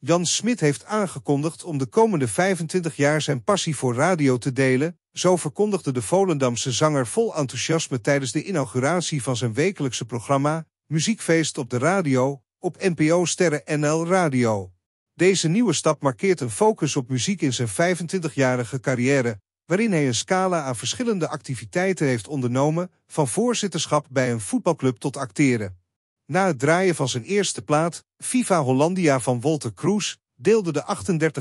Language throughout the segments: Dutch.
Jan Smit heeft aangekondigd om de komende 25 jaar zijn passie voor radio te delen, zo verkondigde de Volendamse zanger vol enthousiasme tijdens de inauguratie van zijn wekelijkse programma Muziekfeest op de radio op NPO Sterren NL Radio. Deze nieuwe stap markeert een focus op muziek in zijn 25-jarige carrière, waarin hij een scala aan verschillende activiteiten heeft ondernomen, van voorzitterschap bij een voetbalclub tot acteren. Na het draaien van zijn eerste plaat, Viva Hollandia van Walter Cruz, deelde de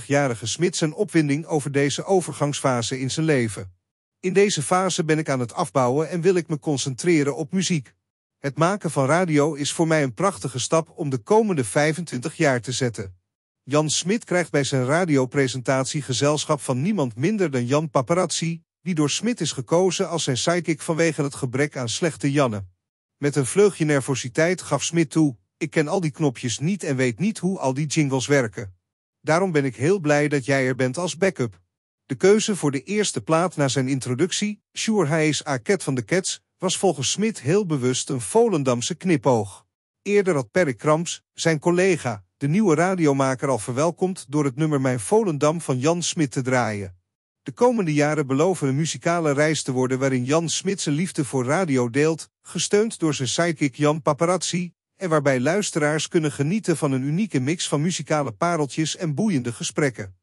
38-jarige Smit zijn opwinding over deze overgangsfase in zijn leven. In deze fase ben ik aan het afbouwen en wil ik me concentreren op muziek. Het maken van radio is voor mij een prachtige stap om de komende 25 jaar te zetten. Jan Smit krijgt bij zijn radiopresentatie gezelschap van niemand minder dan Jan Paparazzi, die door Smit is gekozen als zijn sidekick vanwege het gebrek aan slechte Jannen. Met een vleugje nervositeit gaf Smit toe, ik ken al die knopjes niet en weet niet hoe al die jingles werken. Daarom ben ik heel blij dat jij er bent als backup. De keuze voor de eerste plaat na zijn introductie, Sure Hij is A Cat van de Cats, was volgens Smit heel bewust een Volendamse knipoog. Eerder had Perry Krams, zijn collega, de nieuwe radiomaker al verwelkomd door het nummer Mijn Volendam van Jan Smit te draaien. De komende jaren beloven een muzikale reis te worden waarin Jan Smit zijn liefde voor radio deelt, gesteund door zijn sidekick Jan Paparazzi, en waarbij luisteraars kunnen genieten van een unieke mix van muzikale pareltjes en boeiende gesprekken.